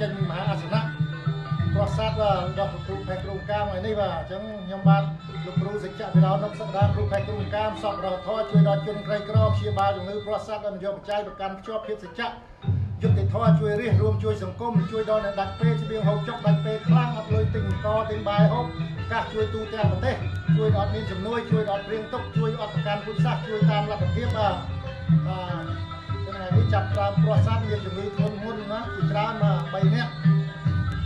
ចេញមហាអាសនៈប្រសាទបាទរបស់គ្រូផែគ្រូកាមថ្ងៃនេះបាទអញ្ចឹងខ្ញុំបាទលោកគ្រូសច្ចៈវិរោនប់សក្តាគ្រូផែគ្រូកាមសពរហធរជួយដល់ជនក្រីក្រព្យាបាលជំងឺប្រសាទដល់នយោបាយប្រកាន់ភ្ជាប់ភាពសច្ចៈយុត្តិធម៌ជួយរះរួមជួយសង្គមជួយដល់អ្នកដាច់ពេលស្បៀងហូបចុកដាច់ពេលខ្លាំងអត់លុយទិញកទិញបាយហូបកាសជួយទូទាំងប្រទេសជួយដល់អត់មានជំនួយជួយដល់ព្រៀងទុកជួយអត់ប្រកាន់ពុទ្ធសាសន៍ជួយតាមលទ្ធភាពបាទបាទ ថ្ងៃនេះចាប់តាមប្រសាទមានជំងឺធ្ងន់ធ្ងរណាជាច្រើនបាទ3នាក់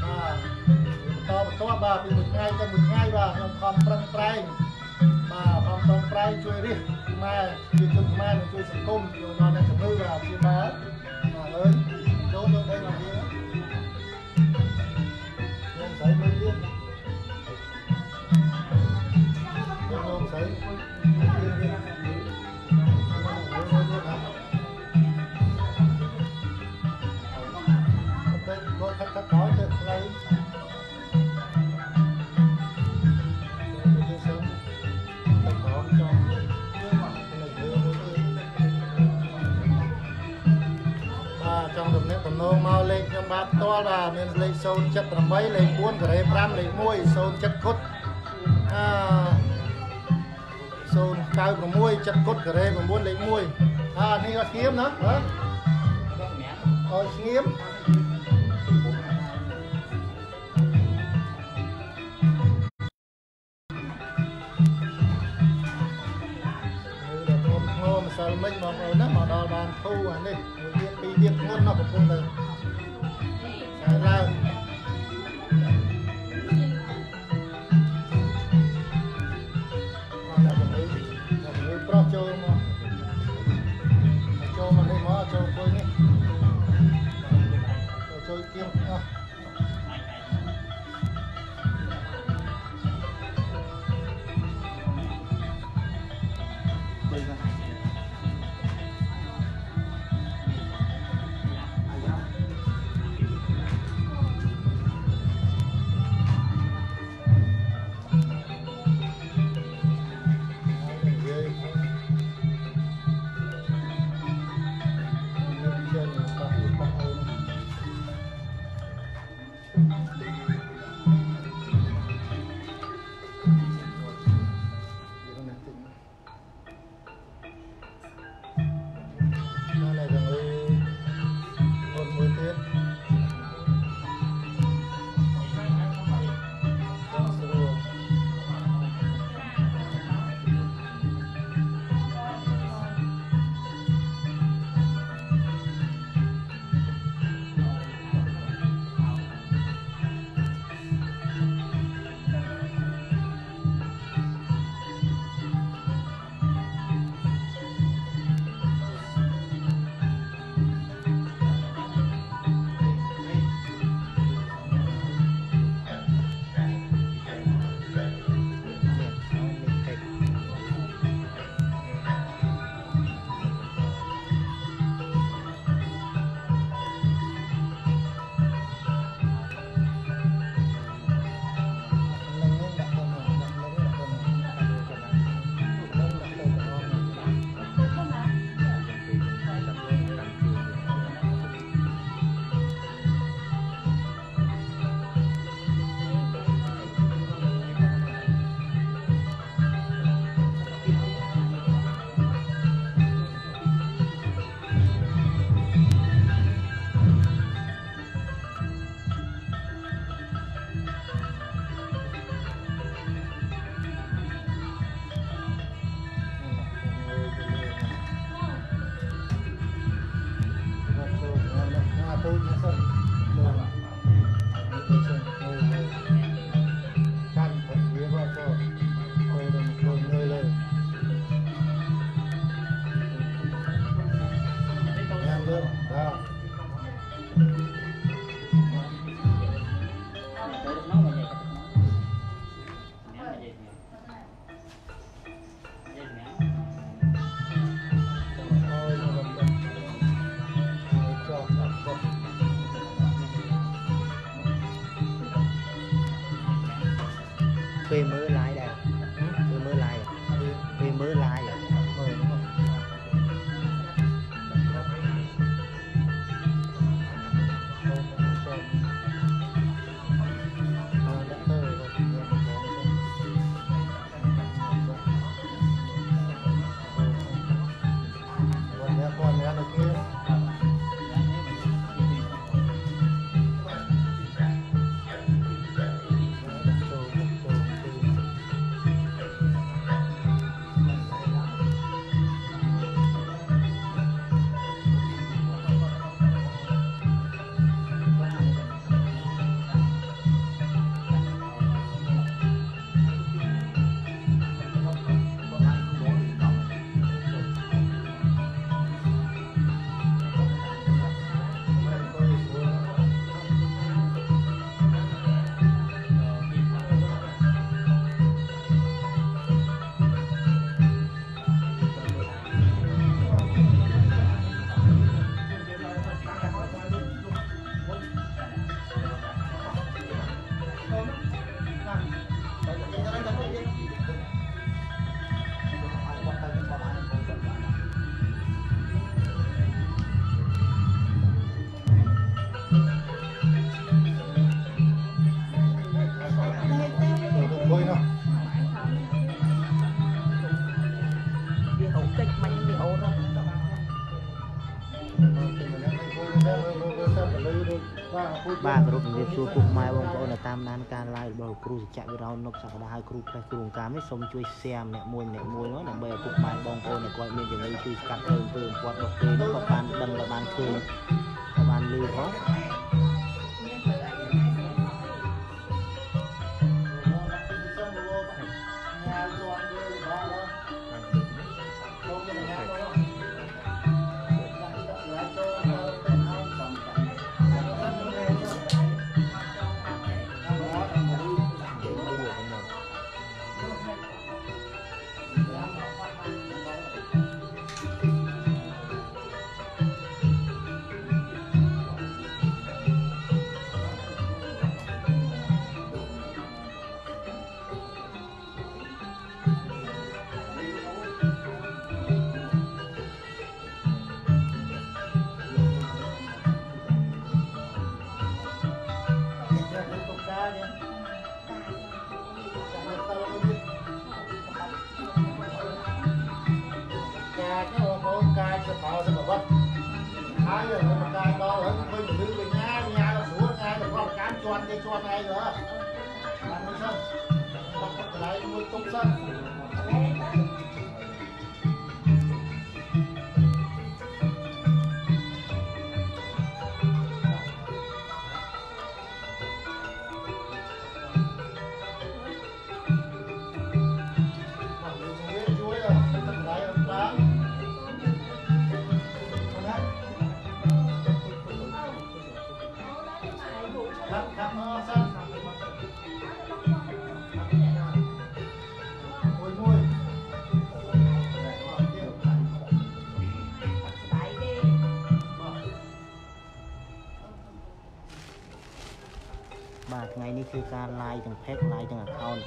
បាទបន្តបន្តបាទពីមួយថ្ងៃទៅមួយថ្ងៃបាទខ្ញុំខំប្រឹងប្រែងបាទខំប្រឹងប្រែងជួយរិះខ្មែរជួយជនខ្មែរនិងជួយសង្គមយកដល់អ្នកជំងឺបាទព្យាបាលបាទ មកខាត់ខាត់ក្រោយទៅផ្លូវបាទចង់ទំនាក់ទំនងមកលេខខ្ញុំបាទផ្ទាល់បាទមានលេខ078លេខ4ការ៉េ5លេខ1 07ខុតអឺ096ចិត្តខុតការ៉េ9លេខ1អានេះក៏ស្ងៀមណាហ៎អត់ស្ងៀម បានធូរអានេះមួយទៀតពីរទៀតធ្ងន់ណាស់កំពុងតែតែឡើង សួរពុកម៉ែបងប្អូនតាមដានការ live របស់គ្រូសច្ចៈវិរោនុកសក្តាហើយគ្រូផ្ទះគ្រូអង្ការនេះសូមជួយ share ម្នាក់មួយម្នាក់មួយមកដើម្បីឲ្យពុកម៉ែបងប្អូនគាត់មានចំណេះជួយស្កាត់ទៅអំពើអំពើរបស់គេគាត់បានដឹងក៏បានឃើញក៏បានលឺផង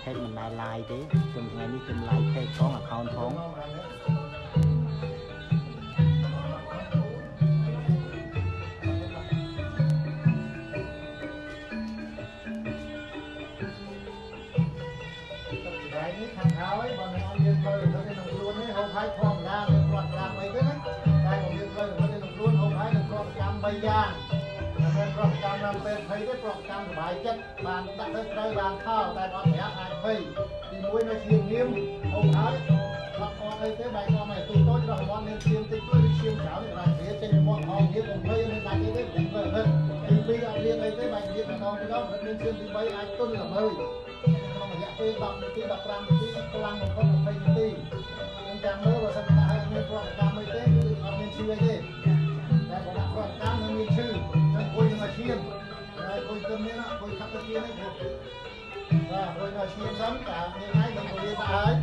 page មិនដែល live ទេព្រមថ្ងៃនេះខ្ញុំ live page ផង account ផងតែនេះខាងហើយបើមិនអត់យើងធ្វើទៅក្នុងខ្លួននេះហូបហើយធម្មតាមានប្រវត្តិកម្មអីទេណាតែបើយើងធ្វើទៅក្នុងខ្លួនហូបហើយនឹងប្រវត្តិកម្ម3យ៉ាងតែមាន ប្រវត្តិកម្មតាមពេលភ័យទេប្រវត្តិកម្មសុបាយចិត្តបានដាក់ទៅត្រូវបានផលតែអត់ប្រាប់អាចភ័យទីមួយនៅឈាមងៀមហូបហើយអត់អត់អីទេបែរក៏មិនទូតូចរបស់គាត់មានឈាមតិចតួចឬឈាមក្រៅរាជវាចេញមកហងងៀម20មានដាច់ទេទេធ្វើហិតទីពីរអត់រៀនអីទេបែររៀនម្ដងម្ដងមិនមានឈាមទី3អាចទុនល្មើយក្នុងរយៈពេល10នាទី15នាទីខ្លាំងបំផុត ឈាមនេះព្រោះបាទអុយនៅឈាមសិនតែថ្ងៃនឹងពលាដាក់ហើយ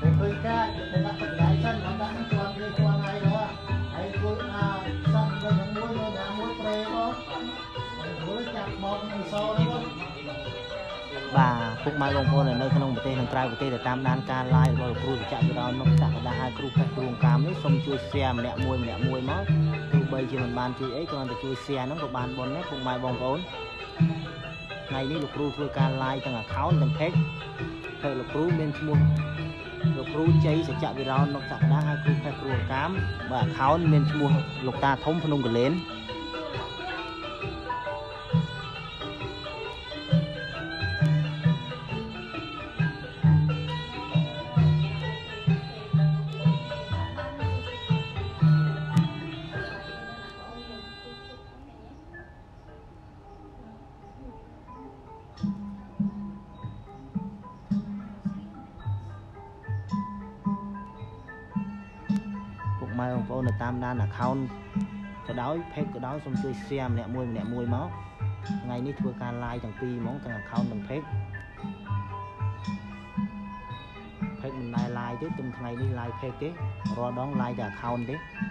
ពេលឃើញកាចទៅដាក់ទឹកដៃសិនមកដាក់ជាន់វាជាន់ហើយដល់ហើយធ្វើអាសក់ទៅនឹងមួយនៅណាមួយប្រេបងហើយធ្វើចាប់មកនឹងសហ្នឹងបងបាទពុកម៉ែបងប្អូនដែលនៅក្នុងប្រទេសនិងក្រៅប្រទេសដែលតាមដានការ live របស់លោកគ្រូសច្ចៈវិរោនុកសក្តាហើយគ្រូផ្លេសគ្រូអង្ការនេះសូមជួយ share ម្នាក់មួយម្នាក់មួយមកទោះបីជាមិនបានជួយអីគ្រាន់តែជួយ share ហ្នឹងក៏បានបុណ្យដែរពុកម៉ែបងប្អូន ថ្ងៃនេះលោកគ្រូធ្វើការ live ទាំង account ទាំង page ហើយលោកគ្រូមានឈ្មោះលោកគ្រូជ័យសច្ចៈវិរោនុកសក្តាហើយគ្រូផ្លេសគ្រូអង្ការបាទ account មានឈ្មោះលោកតាធំភ្នំកលែន នដែលតាមដាន account ក៏ដោយ page ក៏ដោយសូមជួយ share ម្នាក់មួយម្នាក់មួយមកថ្ងៃនេះធ្វើការ live ទាំងពីរហ្មងទាំង account ទាំង page page មិនដែល live ទេទុំថ្ងៃនេះ live page ទេរាល់ដង live តែ account ទេបាទ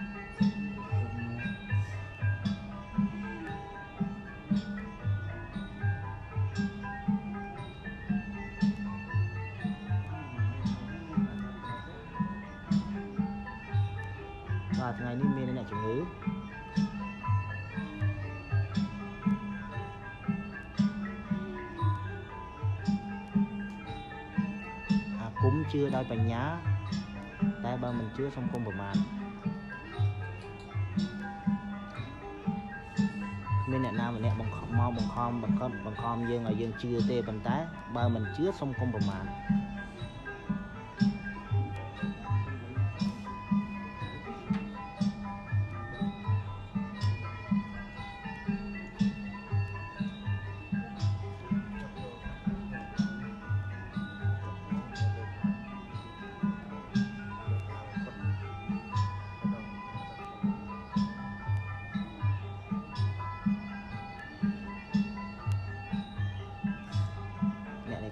ជឿដោយបញ្ញា តែបើមិនជឿសង្គមប្រមាថមានអ្នកណាម្នាក់បង្ខំមកបង្ខំបង្ខំបង្ខំយើងឲ្យយើងជឿទេប៉ុន្តែបើមិនជឿសង្គមប្រមាថ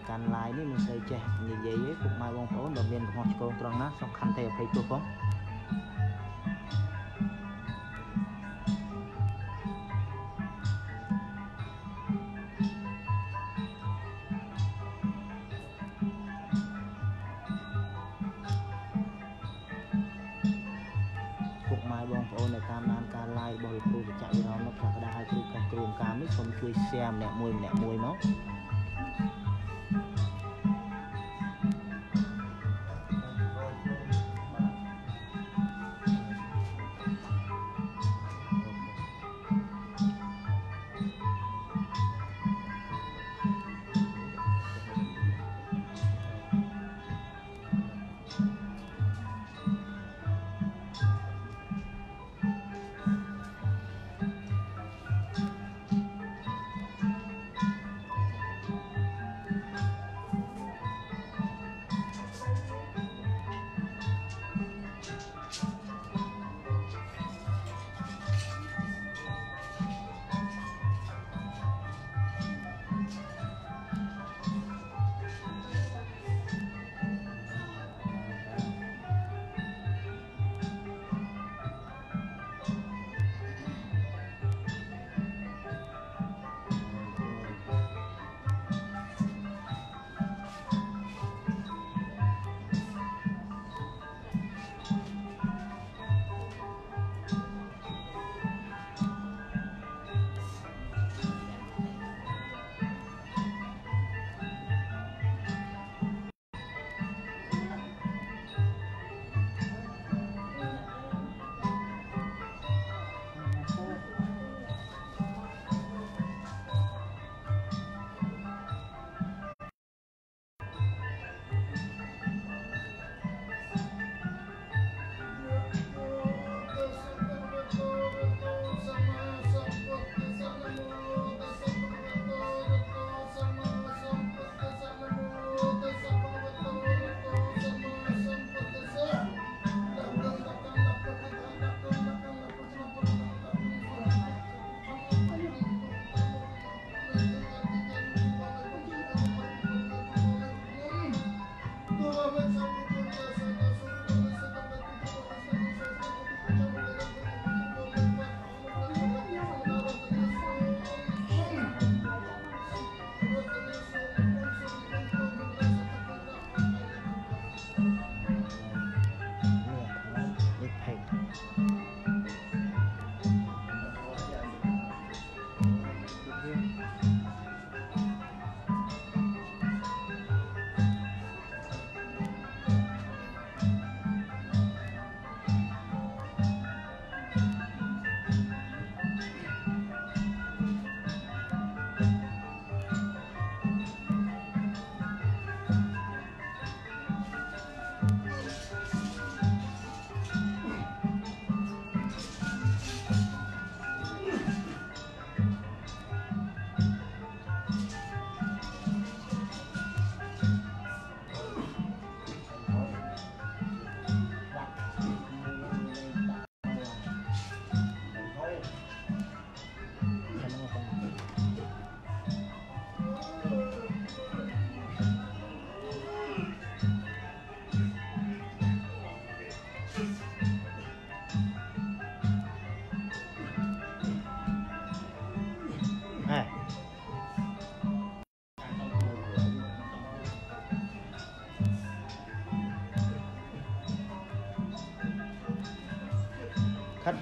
កាន់ live នេះមិនសូវចេះនិយាយទេពុកម៉ែបងប្អូនបើមានកំហុសឆ្គងត្រង់ណាសូមខន្តីអភ័យទោសផង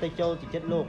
ទៅចូលទៅចិត្តលោក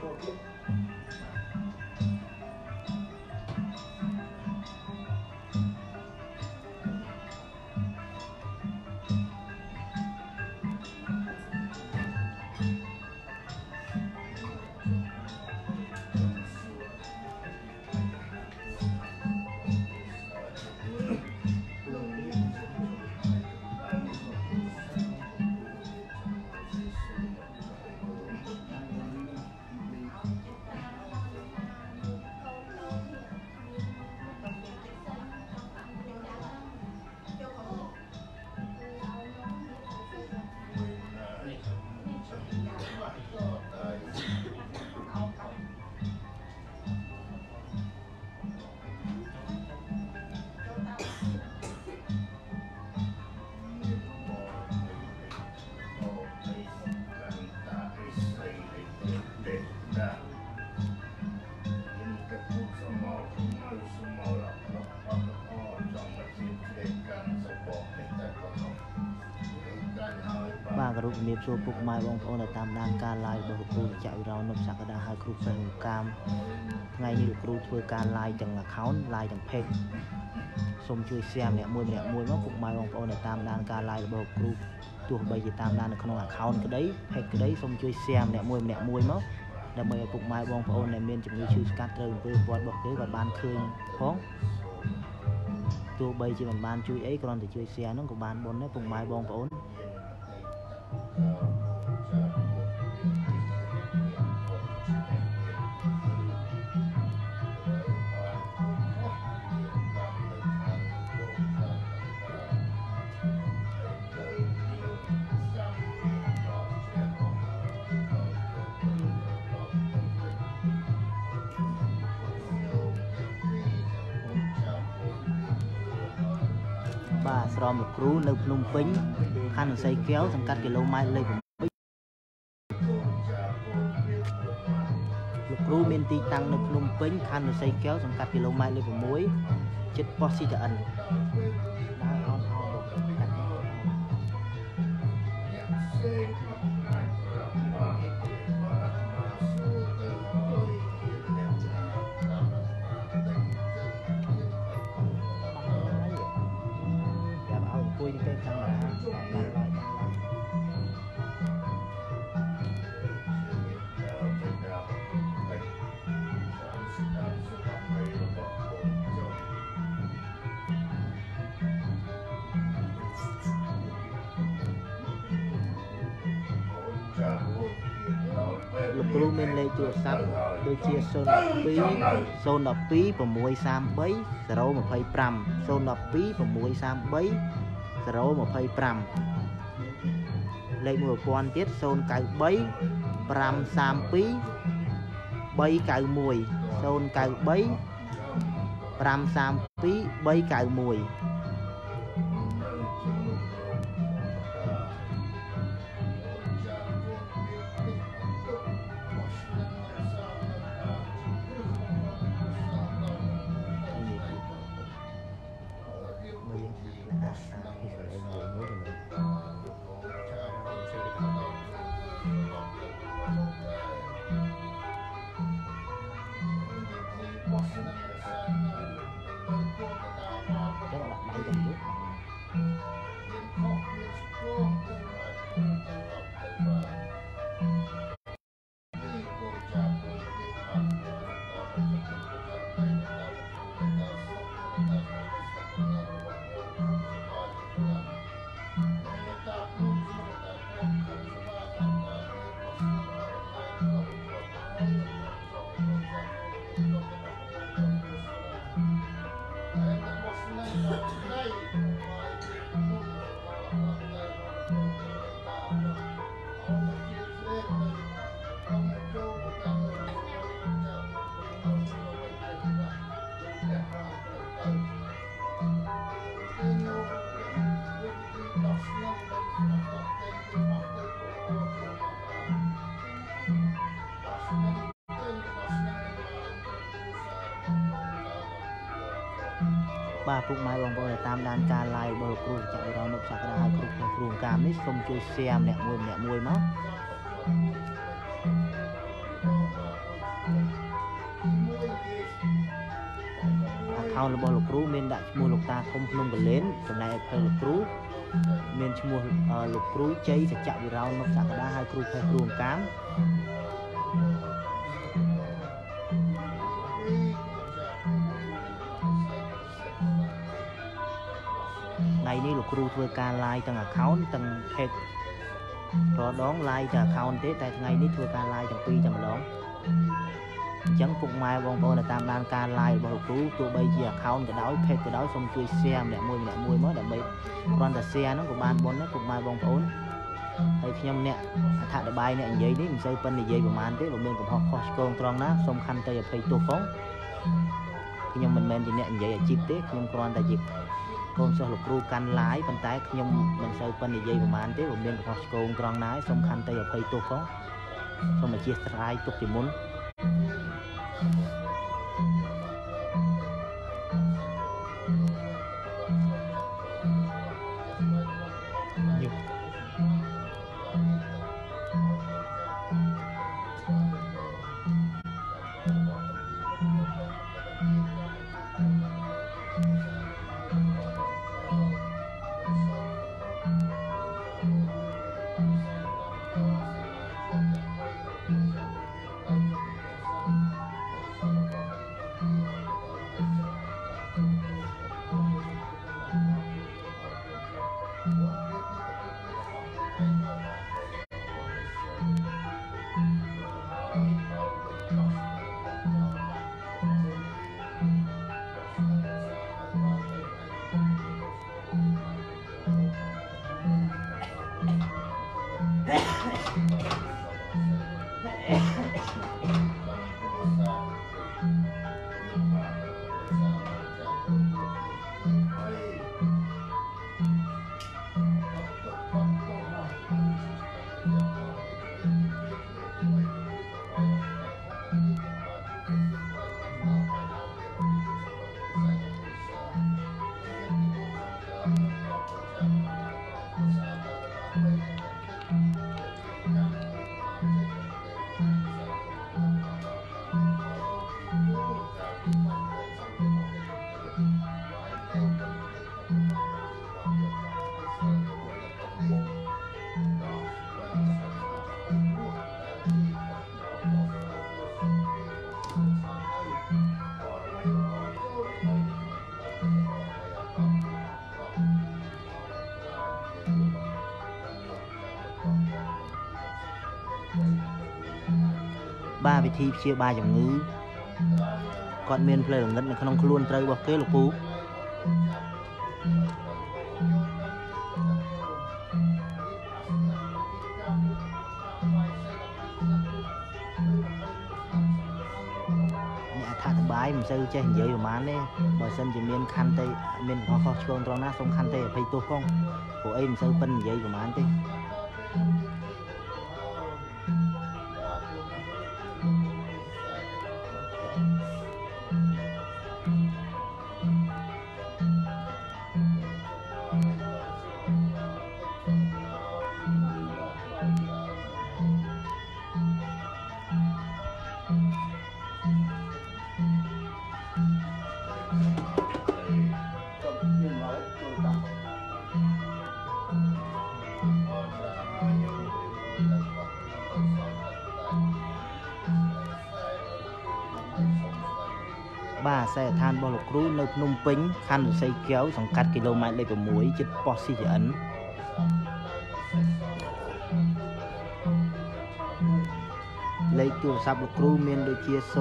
ជំរាបសួរពុកម៉ែបងប្អូនដែលតាមដានការ live របស់លោកគ្រូចៅវិរោនុបសក្តាហើយគ្រូពេញកាមថ្ងៃនេះលោកគ្រូធ្វើការ live ទាំង account live ទាំង page សូមជួយ share ម្នាក់មួយម្នាក់មួយមកពុកម៉ែបងប្អូនដែលតាមដានការ live របស់លោកគ្រូទោះបីជាតាមដាននៅក្នុង account ក្តី page ក្តីសូមជួយ share ម្នាក់មួយម្នាក់មួយមកដើម្បីឲ្យពុកម៉ែបងប្អូនដែលមានជំងឺឈឺស្កាត់ត្រូវអំពើវត្តរបស់គេក៏បានឃើញផងទោះបីជាមិនបានជួយអីគ្រាន់តែជួយ share ហ្នឹងក៏បានបុណ្យដែរពុកម៉ែបងប្អូន បាទស្រមលោកគ្រូនៅភ្នំពេញ ខណ្ឌរសីកែវសង្កាត់គីឡូម៉ែត្រលេខ8លោកគ្រូមានទីតាំងនៅភ្នំពេញខណ្ឌរសីកែវសង្កាត់គីឡូម៉ែត្រលេខ6ជិតប៉ុស្តិ៍ CTN គ្រូមានលេខទូរស័ព្ទដូចជា012 012 633 025 012 633 025លេខមួយប្រព័ន្ធទៀត093 532 391 093 532 391 តាមដានការ live របស់លោកគ្រូចាក់វិរោនុបសក្តាហើយគ្រូផ្ទះគ្រូអង្កាមនេះសូមជួយ share ម្នាក់មួយម្នាក់មួយមកអាខោនរបស់លោកគ្រូមានដាក់ឈ្មោះលោកតាធំភ្នំកលែនចំណែកឯភេលោកគ្រូមានឈ្មោះអឺលោកគ្រូជ័យសច្ចៈវិរោនុបសក្តាហើយគ្រូផ្ទះគ្រូអង្កាម លោកគ្រូធ្វើការ live ទាំង account ទាំង page រាល់ដង live តែ account ទេតែថ្ងៃនេះធ្វើការ live ទាំងពីរតែម្ដងអញ្ចឹងពុកម៉ែបងប្អូនដែលតាមដានការ live របស់លោកគ្រូទោះបីជា account ក៏ដោយ page ក៏ដោយសូមជួយ share ម្នាក់មួយម្នាក់មួយមកដើម្បីគ្រាន់តែ share ហ្នឹងក៏បានបុណ្យដែរពុកម៉ែបងប្អូនហើយខ្ញុំអ្នកអធិប្បាយអ្នកនិយាយនេះមិនសូវប៉ិននិយាយប្រហែលទេបើមានកំហុសខុសឆ្គងត្រង់ណាសូមខន្តីអភ័យទោសផងខ្ញុំមិនមែនជាអ្នកនិយាយអាជីពទេខ្ញុំគ្រាន់តែជា កូនសិស្សលោកគ្រូកាន់ឡាយប៉ុន្តែខ្ញុំមិនសូវប៉ិននិយាយប្រហែលទេបើមានកំហុសឆ្គងត្រង់ណាហើយសូមខន្តីអភ័យទោសផងសូមអធិស្ឋានទុកជាមុនយ វិធីព្យាបាលជំងឺគាត់មានផ្លូវល្ងិតនៅក្នុងខ្លួនត្រូវរបស់គេលោកពូអ្នកអធិប្បាយមិនសូវចេះនិយាយប្រហែលទេបើសិនជាមានខន្តីមានកំហុសឆ្គងត្រង់ណាសូមខន្តីអភ័យទោសផងព្រោះអីមិនសូវប៉ិននិយាយប្រហែលទេបាទ ភ្នំពេញខណ្ឌរសីកែវសង្កាត់គីឡូម៉ែត្រលេខ6ជិតប៉ុស្តិ៍ CGN លេខទូរស័ព្ទលោកគ្រូមានដូចជា012 633 025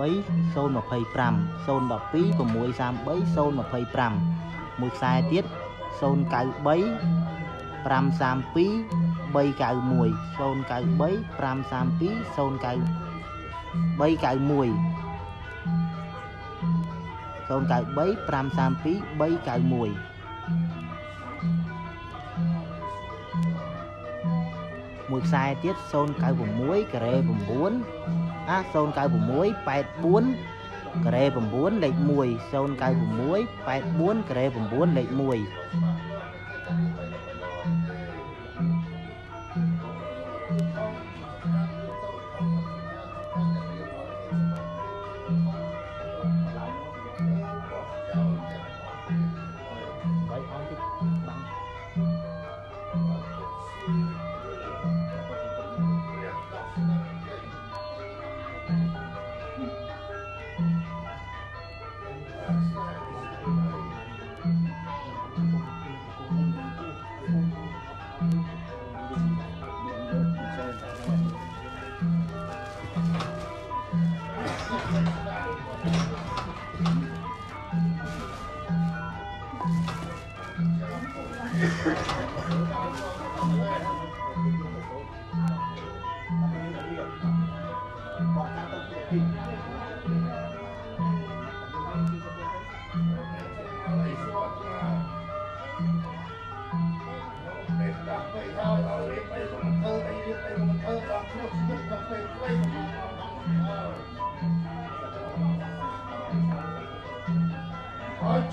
012 633 025មួយខ្សែទៀត093 532 391 093 532 09391 093 532 391មួយខ្សែទៀត096ការ៉េ9អា096 84ការ៉េ9លេខ1 096 84ការ៉េ9លេខ1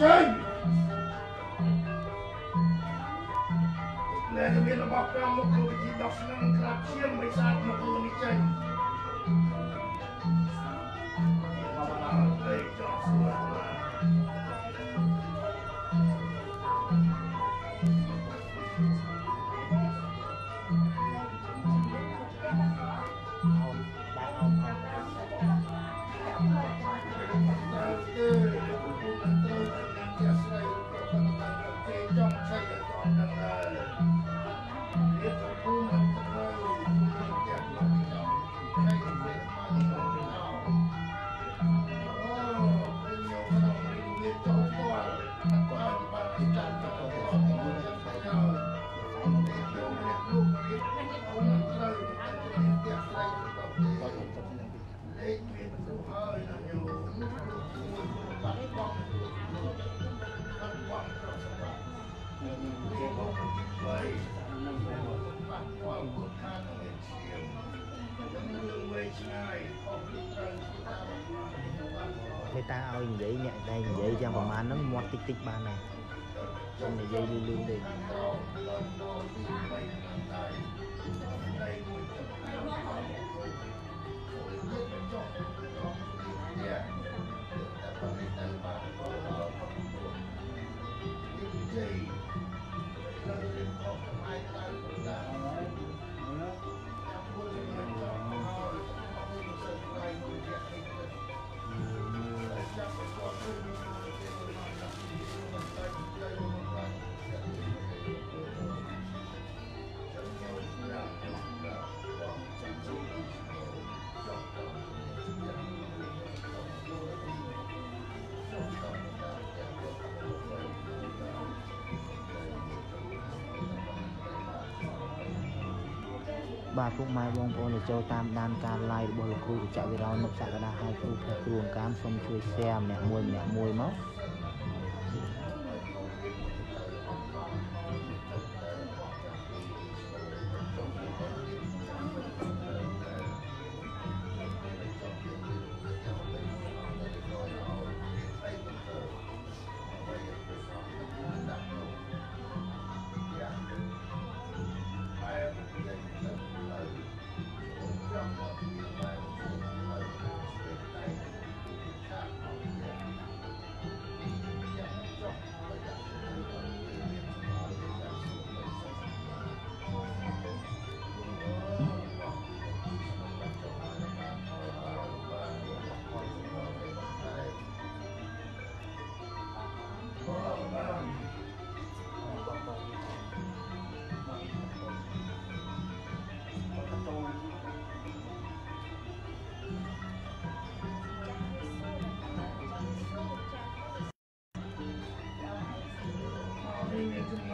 ចេញលែងមានរបស់5មុខលោកវិធី10ឆ្នាំក្រាបឈាមមិនស្អាតមកខ្លួននេះចេញ ត់តិចតិចបាន បាទពុកម៉ែបងប្អូនដែលចូលតាមដានការ live របស់លោកគ្រូវិជ្ជវិរោនុកសក្តាហើយគ្រូផ្នែកគ្រូអង្កាមសូមជួយ share ម្នាក់មួយម្នាក់មួយមក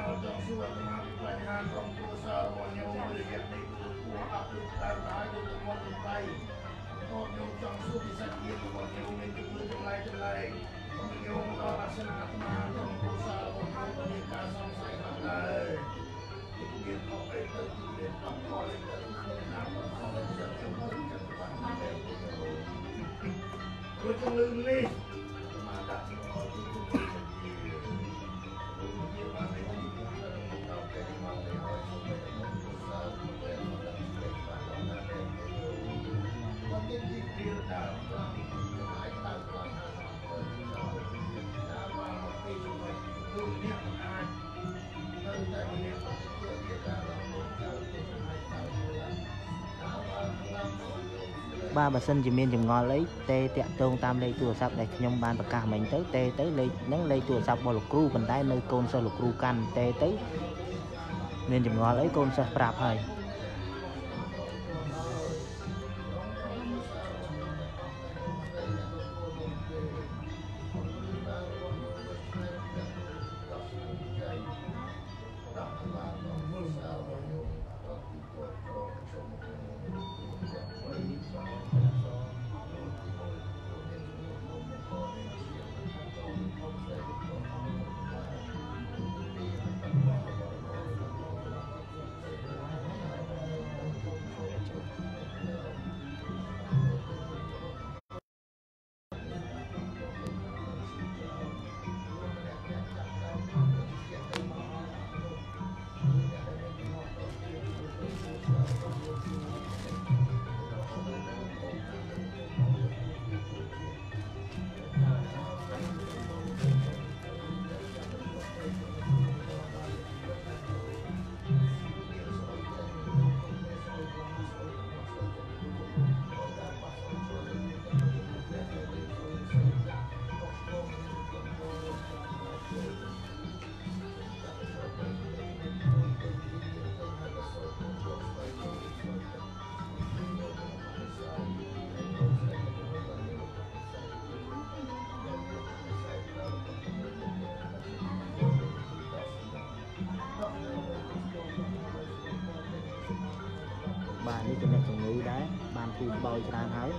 ព្រោះជំងឺនេះមក បាទបើសិនជាមានចម្ងល់អីទេតាក់ទងតាមលេខទូរស័ព្ទដែលខ្ញុំបានប្រកាសមិញទៅទេទៅលេខហ្នឹងលេខទូរស័ព្ទរបស់លោកគ្រូប៉ុន្តែនៅកូនសិស្សលោកគ្រូកាន់ទេទៅមានចម្ងល់អីកូនសិស្សប្រាប់ហើយ បានគូបោយច្រើនហើយ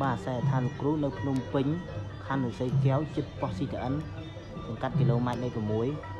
បាទខ្សែឋានលោកគ្រូនៅភ្នំពេញខណ្ឌរសីកែវជិតប៉ុស្តិ៍ CTN សង្កាត់គីឡូម៉ែត្រលេខ6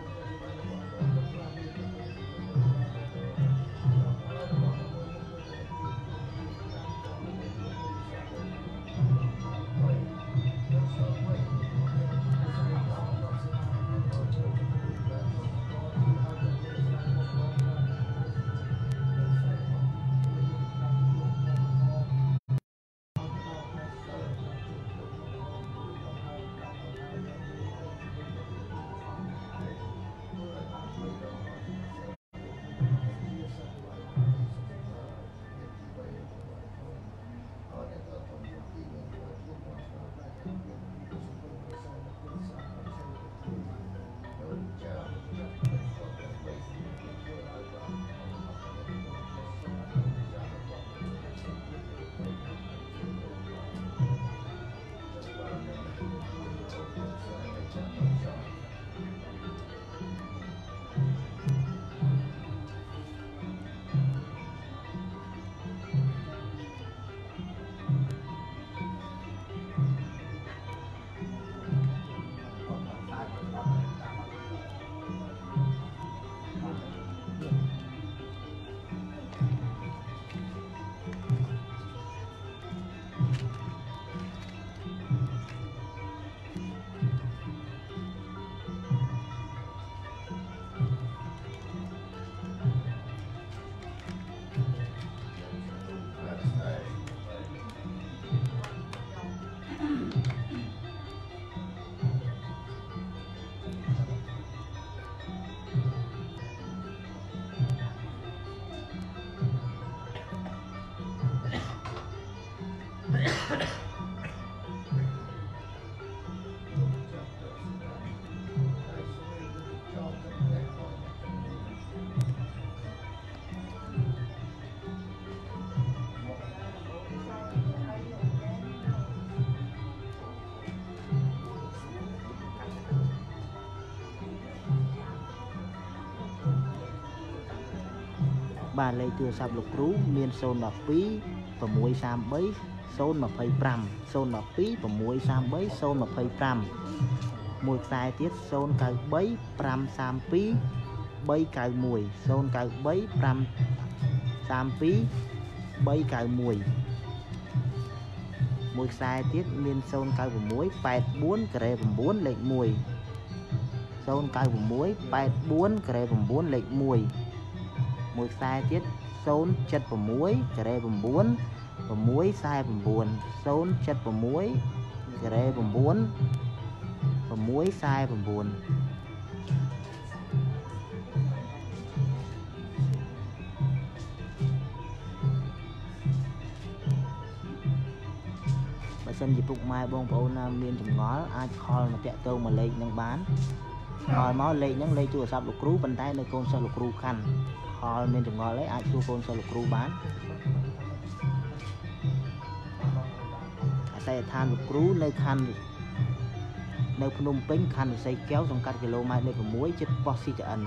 បាទលេខទូរស័ព្ទលោកគ្រូមាន012 633 025 012 633 025មួយខ្សែទៀត093 532 391 093 532 391មួយខ្សែទៀតមាន096 84ការ៉េ9លេខ1 096 84ការ៉េ9លេខ1 មួយខ្សែទៀត076ការ៉េ9 649 076ការ៉េ9 649បើសិនជាពុកម៉ែបងប្អូនណាមានចម្ងល់អាចខលមកតាក់ទងមកលេខនឹងបានខលមកលេខហ្នឹងលេខទូរស័ព្ទលោកគ្រូប៉ុន្តែនៅកូនសិស្សលោកគ្រូខាន់ខ លមានចម្ងល់អីអាចសួរកូនសិស្សលោកគ្រូបានអាស័យដ្ឋានលោកគ្រូនៅខណ្ឌនៅភ្នំពេញខណ្ឌវិស័យកែវសង្កាត់គីឡូម៉ែត្រលេខ6ជិតប៉ុស្តិ៍ CTN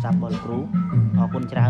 ទូរស័ព្ទរបស់លោកគ្រូអរគុណច្រើន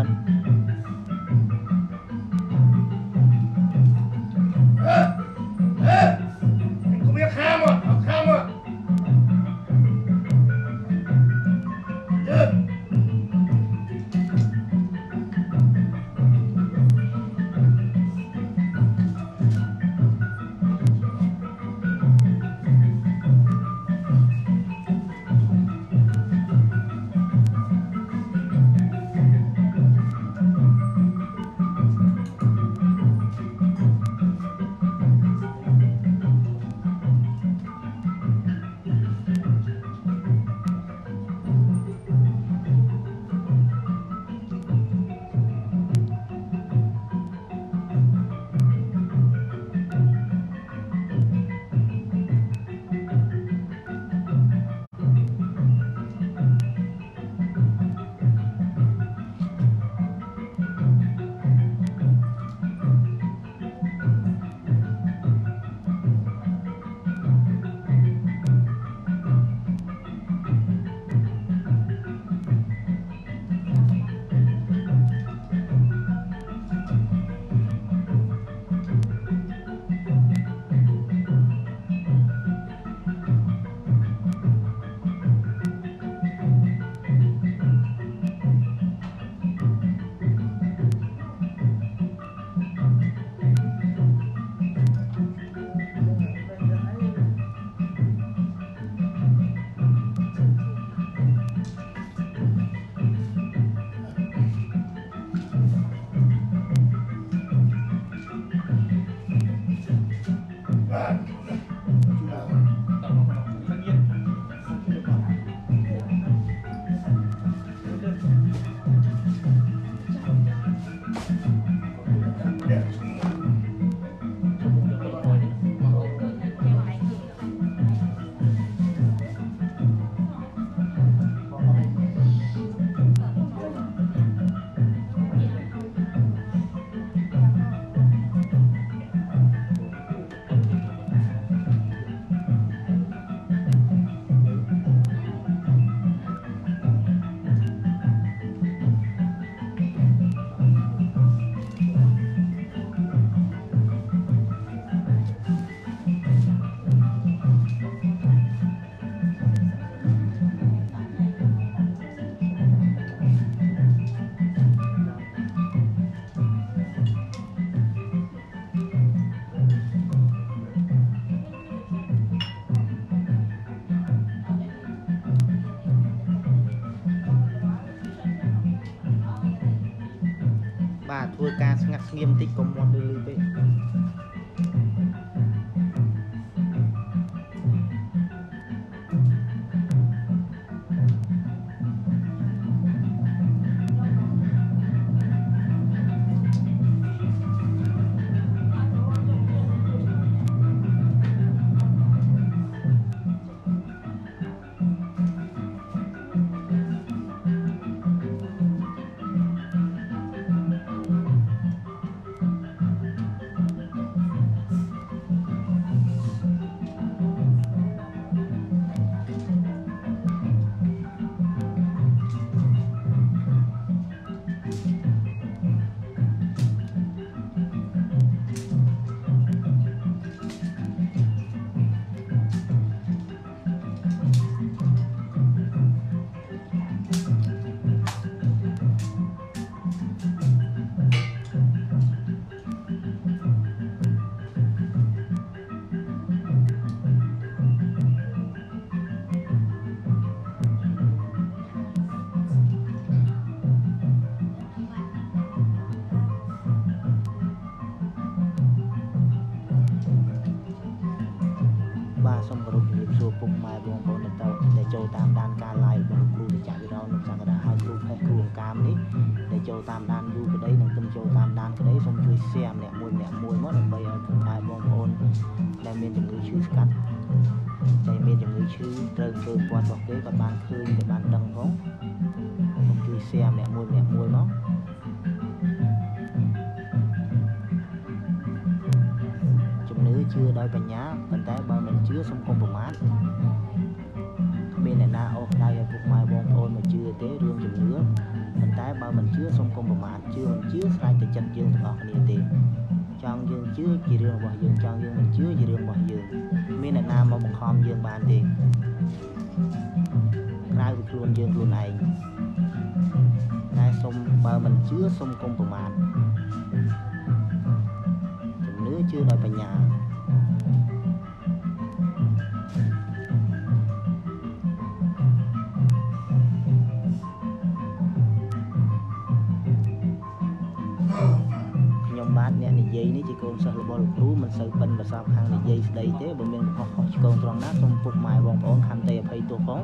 ការស្ងាត់ មិនជឿសូមកុំប្រមាថជឿមិនជឿស្រេចទៅចិត្តយើងទាំងអស់គ្នាទេចង់យើងជឿជារឿងរបស់យើងចង់យើងមិនជឿជារឿងរបស់យើងគ្មានអ្នកណាមកបង្ខំយើងបានទេក្រៅពីខ្លួនយើងខ្លួនឯងតែសូមបើមិនជឿសូមកុំប្រមាថជំនឿជឿដោយបញ្ញាខ្ញុំ យាយនេះជាកូនសិស្សរបស់លោកគ្រូមិនសូវប៉ិនប្រសពខាងនិយាយស្ដីទេបើមានកំហុសខុសឆ្គងត្រង់ណាសូមពុកម៉ែបងប្អូនខន្តីអភ័យទោសផង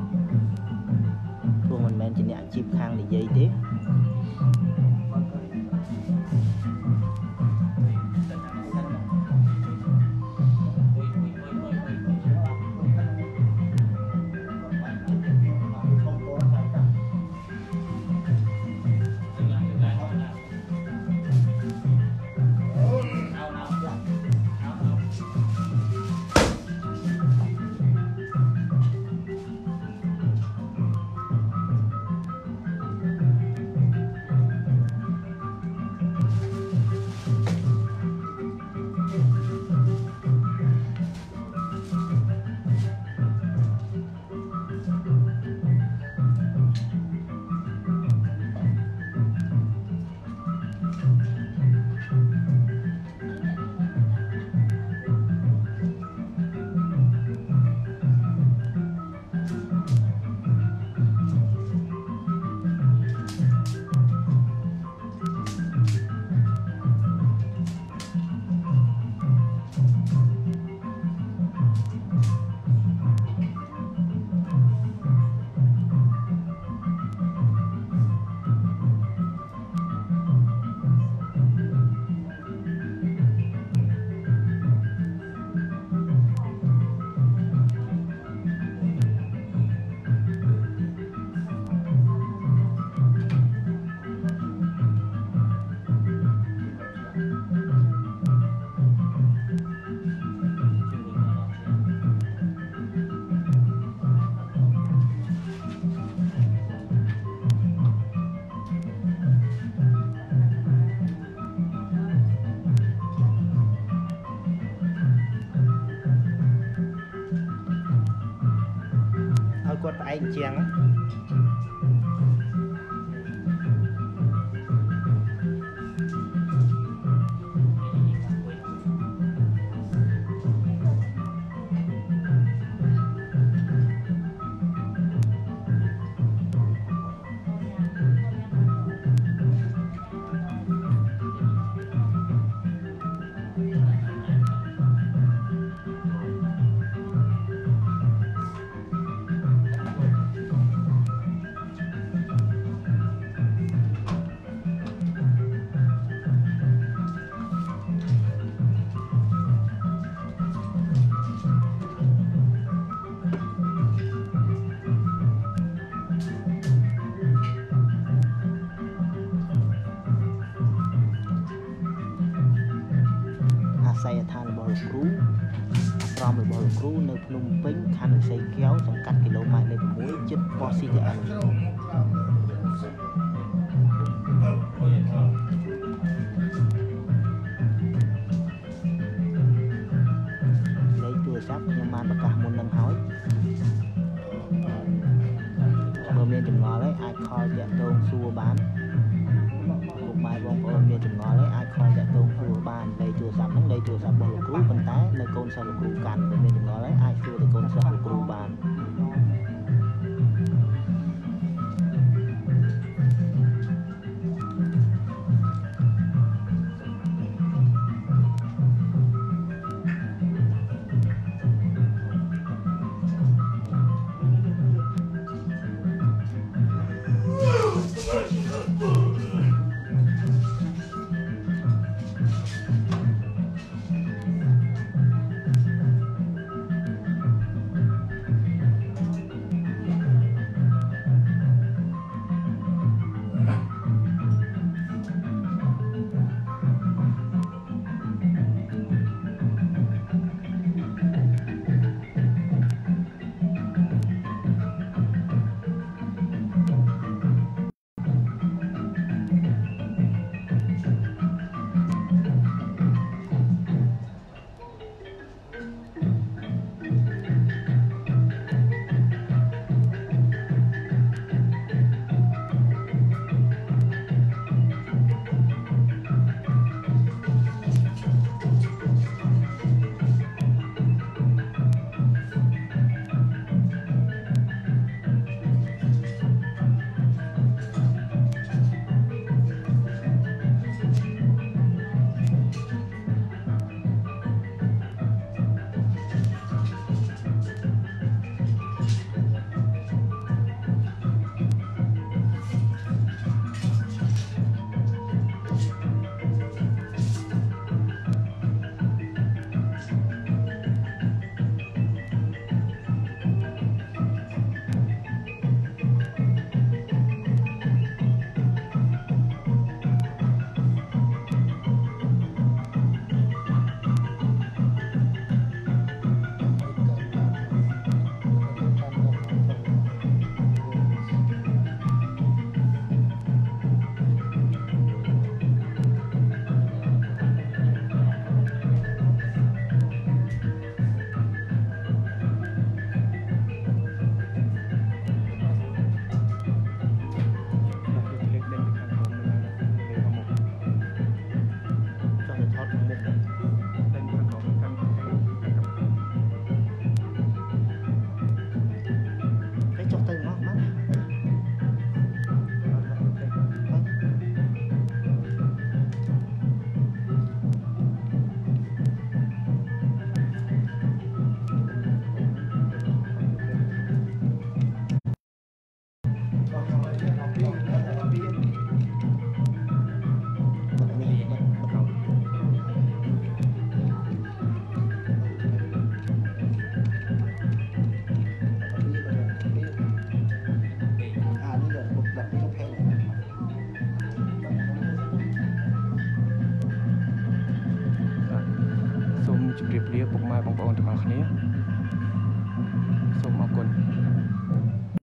ព្រោះមិនមែនជាអ្នកអាជីពខាងនិយាយទេ 煎啊。 ទូរស័ព្ទរបស់លោកគ្រូប៉ុន្តែនៅកូនសិស្សលោកគ្រូកាន់មានចំណល់ហើយអាចសួរទៅកូនសិស្សលោកគ្រូបាន